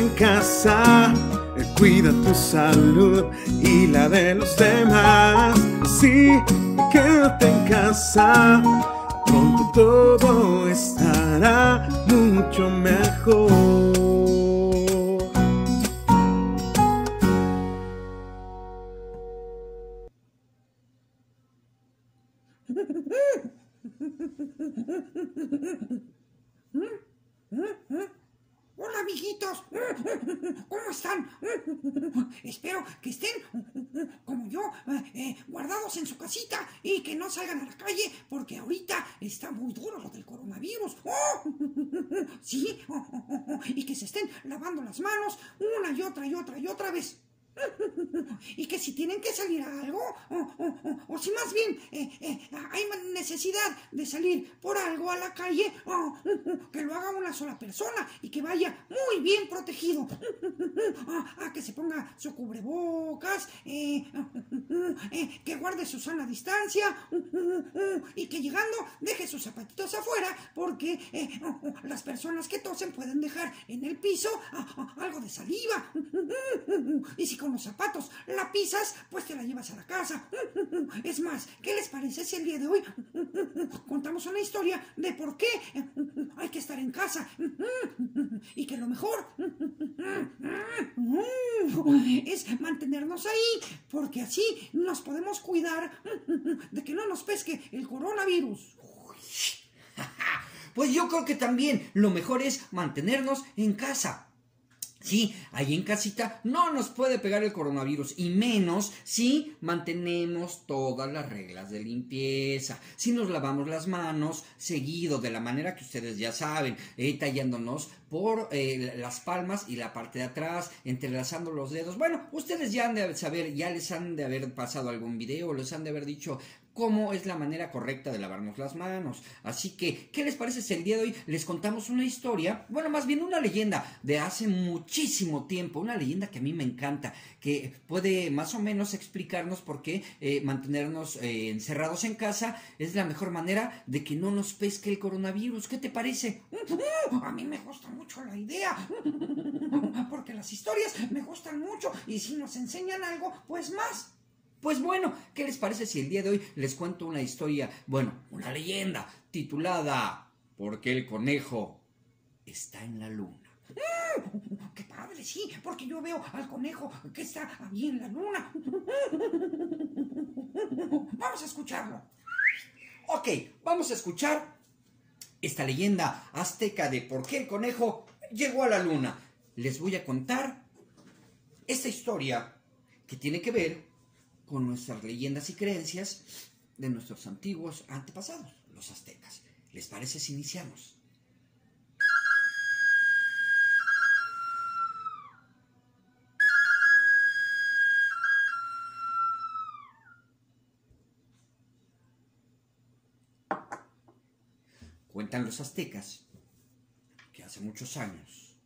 en casa, eh, cuida tu salud y la de los demás. Sí, quédate en casa, pronto todo estará mucho mejor. Amiguitos, ¿cómo están? Espero que estén como yo, eh, guardados en su casita y que no salgan a la calle porque ahorita está muy duro lo del coronavirus. Sí, y que se estén lavando las manos una y otra y otra y otra vez. y que si tienen que salir a algo, o, si más bien eh, eh, hay necesidad de salir por algo a la calle, que lo haga una sola persona y que vaya muy bien protegido. que se ponga su cubrebocas, eh, que guarde su sana distancia y que llegando deje sus zapatitos afuera porque las personas que tosen pueden dejar en el piso algo de saliva. y si con los zapatos la pisas, pues te la llevas a la casa. Es más, ¿qué les parece si el día de hoy contamos una historia de por qué hay que estar en casa? Y que lo mejor es mantenernos ahí, porque así nos podemos cuidar de que no nos pesque el coronavirus. Pues yo creo que también lo mejor es mantenernos en casa. Sí, ahí en casita no nos puede pegar el coronavirus y menos si mantenemos todas las reglas de limpieza, si nos lavamos las manos seguido de la manera que ustedes ya saben, eh, tallándonos por eh, las palmas y la parte de atrás, entrelazando los dedos. Bueno, ustedes ya han de saber, ya les han de haber pasado algún video, les han de haber dicho, cómo es la manera correcta de lavarnos las manos. Así que, ¿qué les parece si el día de hoy les contamos una historia? Bueno, más bien una leyenda de hace muchísimo tiempo, una leyenda que a mí me encanta, que puede más o menos explicarnos por qué eh, mantenernos eh, encerrados en casa es la mejor manera de que no nos pesque el coronavirus. ¿Qué te parece? A mí me gusta mucho la idea, porque las historias me gustan mucho y si nos enseñan algo, pues más. Pues bueno, ¿qué les parece si el día de hoy les cuento una historia, bueno, una leyenda titulada ¿Por qué el conejo está en la luna? ¡Mm! ¡Qué padre, sí! Porque yo veo al conejo que está ahí en la luna. Vamos a escucharlo. Ok, vamos a escuchar esta leyenda azteca de por qué el conejo llegó a la luna. Les voy a contar esta historia que tiene que ver con nuestras leyendas y creencias de nuestros antiguos antepasados, los aztecas. ¿Les parece si iniciamos? Cuentan los aztecas que hace muchos años,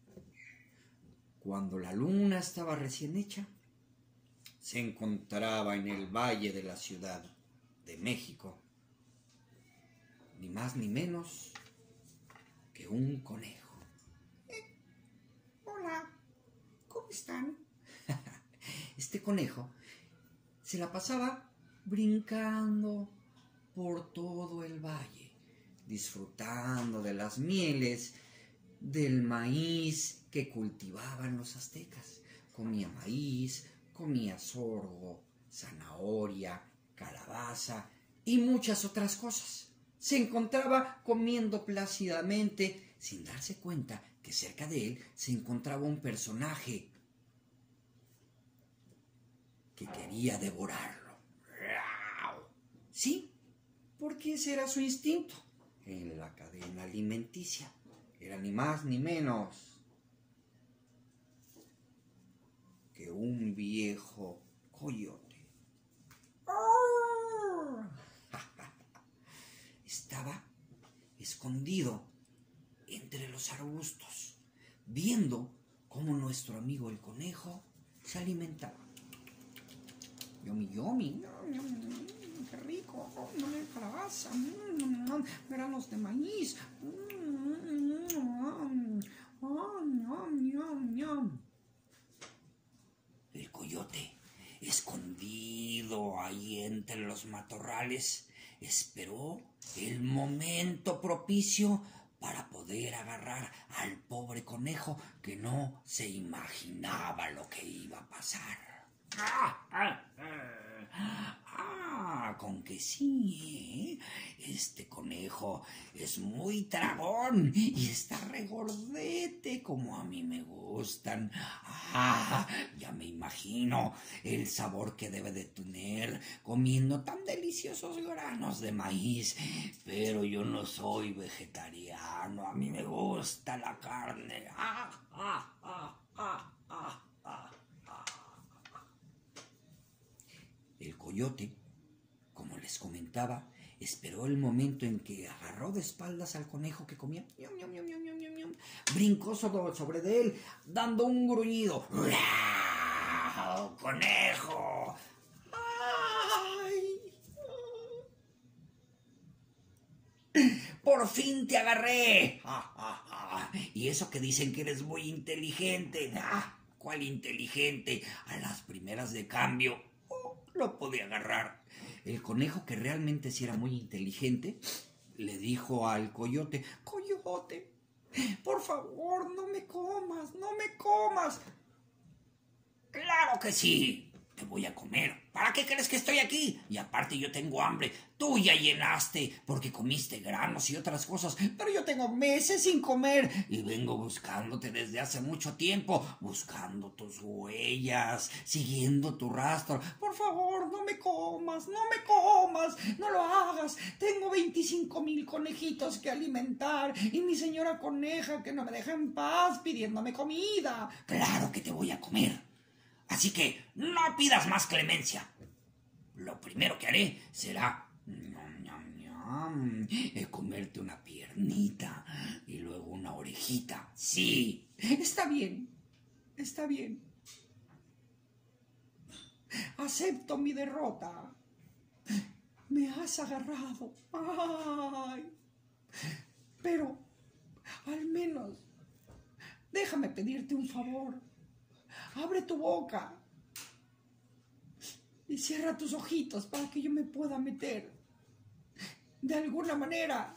cuando la luna estaba recién hecha, se encontraba en el valle de la Ciudad de México, ni más ni menos que un conejo. Eh, hola, ¿cómo están? este conejo se la pasaba brincando por todo el valle, disfrutando de las mieles, del maíz que cultivaban los aztecas. Comía maíz, comía sorgo, zanahoria, calabaza y muchas otras cosas. Se encontraba comiendo plácidamente sin darse cuenta que cerca de él se encontraba un personaje que quería devorarlo. Sí, porque ese era su instinto en la cadena alimenticia. Era ni más ni menos que un viejo coyote. Estaba escondido entre los arbustos, viendo cómo nuestro amigo el conejo se alimentaba. Yomi, yomi. Qué rico. Una calabaza. Granos de maíz. Oh, ñam, ñam, ñam. El coyote, escondido ahí entre los matorrales, esperó el momento propicio para poder agarrar al pobre conejo que no se imaginaba lo que iba a pasar. ¡Ah, ah, ah! Ah, con que sí, ¿eh? Este conejo es muy dragón y está regordete como a mí me gustan. Ah, ya me imagino el sabor que debe de tener comiendo tan deliciosos granos de maíz. Pero yo no soy vegetariano, a mí me gusta la carne. Ah, ah, ah, ah, ah. El como les comentaba, esperó el momento en que agarró de espaldas al conejo que comía, brincó sobre de él, dando un gruñido. ¡Conejo! ¡Ay! ¡Por fin te agarré! Y eso que dicen que eres muy inteligente. ¿Cuál inteligente? A las primeras de cambio lo podía agarrar. El conejo, que realmente sí era muy inteligente, le dijo al coyote, Coyote, por favor, no me comas, no me comas. Claro que sí, te voy a comer. ¿Para qué crees que estoy aquí? Y aparte yo tengo hambre. Tú ya llenaste porque comiste granos y otras cosas, pero yo tengo meses sin comer y vengo buscándote desde hace mucho tiempo, buscando tus huellas, siguiendo tu rastro. Por favor, no me comas, no me comas, no lo hagas. Tengo 25 mil conejitos que alimentar y mi señora coneja que no me deja en paz pidiéndome comida. Claro que te voy a comer. Así que no pidas más clemencia. Lo primero que haré será eh, comerte una piernita y luego una orejita. Sí, está bien, está bien. Acepto mi derrota. Me has agarrado. Ay. Pero, al menos, déjame pedirte un favor. Abre tu boca y cierra tus ojitos para que yo me pueda meter. De alguna manera,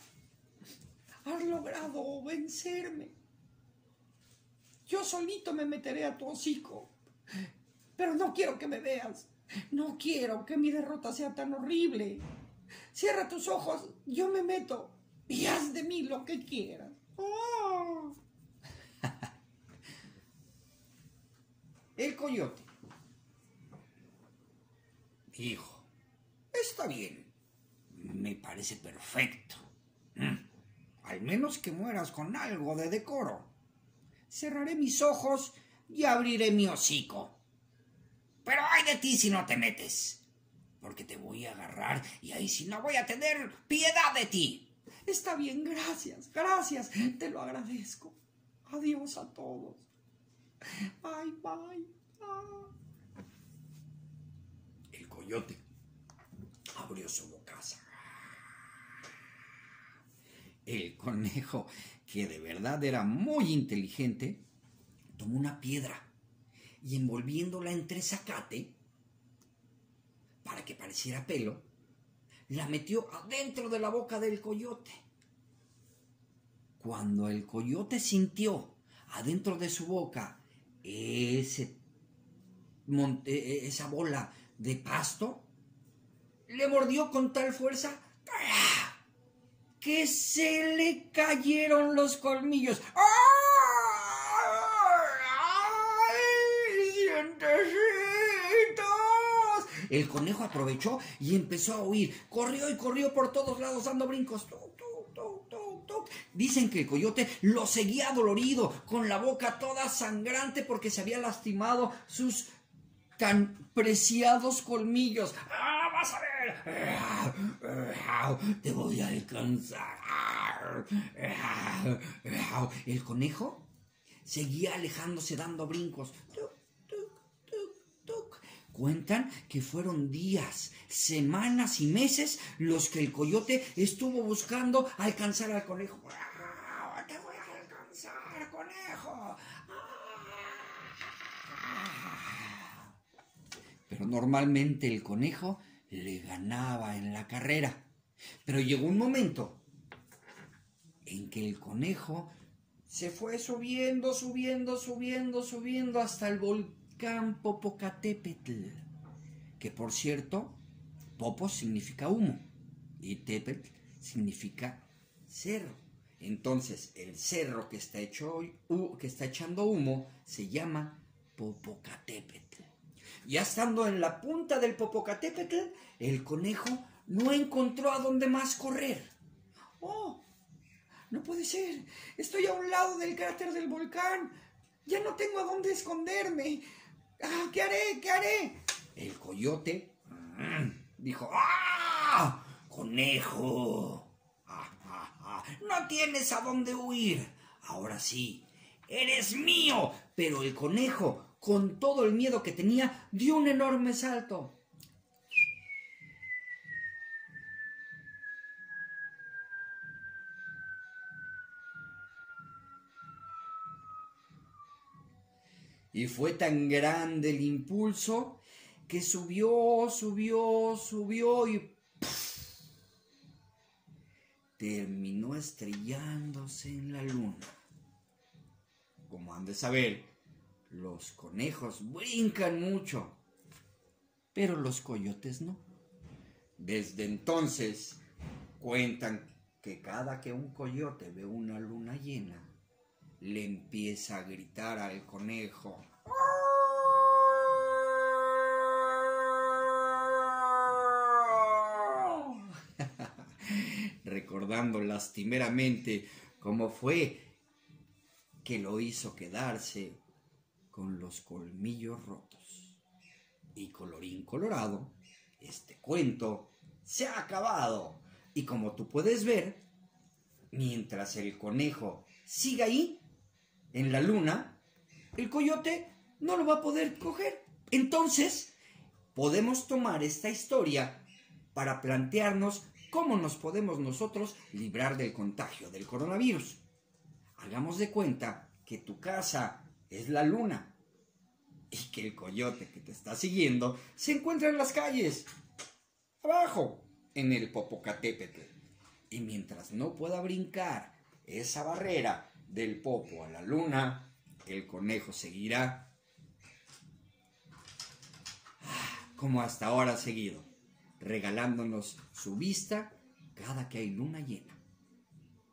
has logrado vencerme. Yo solito me meteré a tu hocico, pero no quiero que me veas. No quiero que mi derrota sea tan horrible. Cierra tus ojos, yo me meto y haz de mí lo que quieras. Oh. El coyote. Hijo, está bien. Me parece perfecto. Mm. Al menos que mueras con algo de decoro. Cerraré mis ojos y abriré mi hocico. Pero ay de ti si no te metes. Porque te voy a agarrar y ahí si no voy a tener piedad de ti. Está bien, gracias, gracias. Te lo agradezco. Adiós a todos. Bye, bye. El coyote abrió su bocaza. El conejo, que de verdad era muy inteligente, tomó una piedra y envolviéndola entre zacate, para que pareciera pelo, la metió adentro de la boca del coyote. Cuando el coyote sintió adentro de su boca ese e, e, esa bola de pasto, le mordió con tal fuerza que se le cayeron los colmillos. El conejo aprovechó y empezó a huir. Corrió y corrió por todos lados dando brincos. Dicen que el coyote lo seguía dolorido, con la boca toda sangrante porque se había lastimado sus tan preciados colmillos. ¡Ah, vas a ver! Te voy a alcanzar. El conejo seguía alejándose dando brincos. Cuentan que fueron días, semanas y meses los que el coyote estuvo buscando alcanzar al conejo. ¡Ah! ¡Te voy a alcanzar, conejo! ¡Ah! Pero normalmente el conejo le ganaba en la carrera. Pero llegó un momento en que el conejo se fue subiendo, subiendo, subiendo, subiendo hasta el volcán Popocatépetl, que por cierto, Popo significa humo y Tepetl significa cerro. Entonces, el cerro que está, hecho, que está echando humo se llama Popocatépetl. Ya estando en la punta del Popocatépetl, el conejo no encontró a dónde más correr. ¡Oh! No puede ser. Estoy a un lado del cráter del volcán. Ya no tengo a dónde esconderme. Ah, ¿Qué haré? ¿Qué haré? El coyote mm, dijo, ¡Ah! Conejo. Ah, ah, ah. No tienes a dónde huir. Ahora sí, eres mío. Pero el conejo, con todo el miedo que tenía, dio un enorme salto. Y fue tan grande el impulso que subió, subió, subió y terminó estrellándose en la luna. Como han de saber, los conejos brincan mucho, pero los coyotes no. Desde entonces cuentan que cada que un coyote ve una luna llena, le empieza a gritar al conejo. Recordando lastimeramente cómo fue que lo hizo quedarse con los colmillos rotos. Y colorín colorado, este cuento se ha acabado. Y como tú puedes ver, mientras el conejo siga ahí, en la luna, el coyote no lo va a poder coger. Entonces, podemos tomar esta historia para plantearnos cómo nos podemos nosotros librar del contagio del coronavirus. Hagamos de cuenta que tu casa es la luna y que el coyote que te está siguiendo se encuentra en las calles, abajo, en el Popocatépetl. Y mientras no pueda brincar esa barrera del popo a la luna, el conejo seguirá como hasta ahora ha seguido, regalándonos su vista cada que hay luna llena.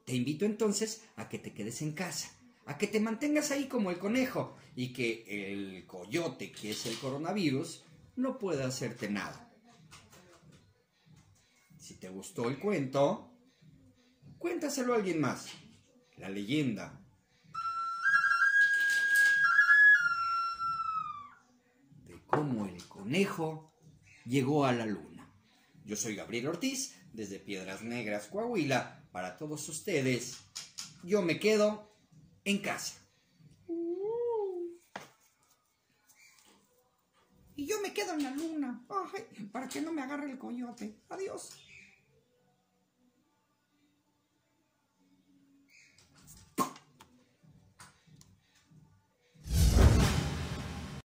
Te invito entonces a que te quedes en casa, a que te mantengas ahí como el conejo y que el coyote, que es el coronavirus, no pueda hacerte nada. Si te gustó el cuento, cuéntaselo a alguien más la leyenda. De cómo el conejo llegó a la luna. Yo soy Gabriel Ortiz, desde Piedras Negras, Coahuila, para todos ustedes. Yo me quedo en casa. Y yo me quedo en la luna. para que no me agarre el coyote. Adiós.